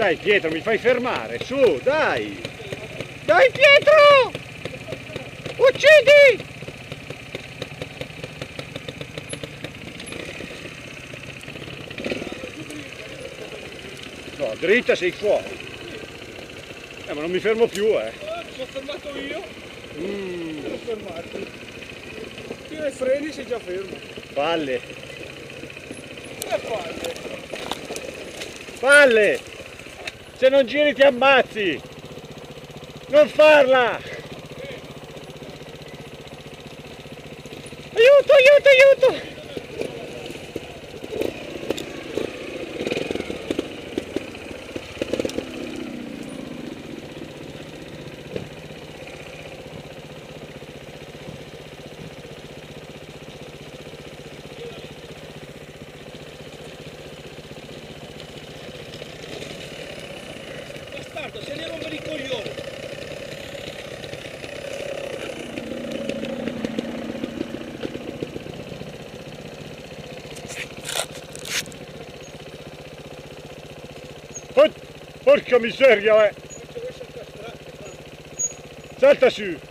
Dai Pietro, mi fai fermare, su, dai! Dai Pietro! Uccidi! No, dritta sei fuori. Eh, ma non mi fermo più, eh. Mi sono fermato io, Mm, sono fermato. Tira i freni sei già fermo. palle, Che palle? palle! Se non giri ti ammazzi! Non farla! Aiuto, aiuto, aiuto! Bastardo, se ne rompere i coglioni. Porca miseria, eh! Salta su!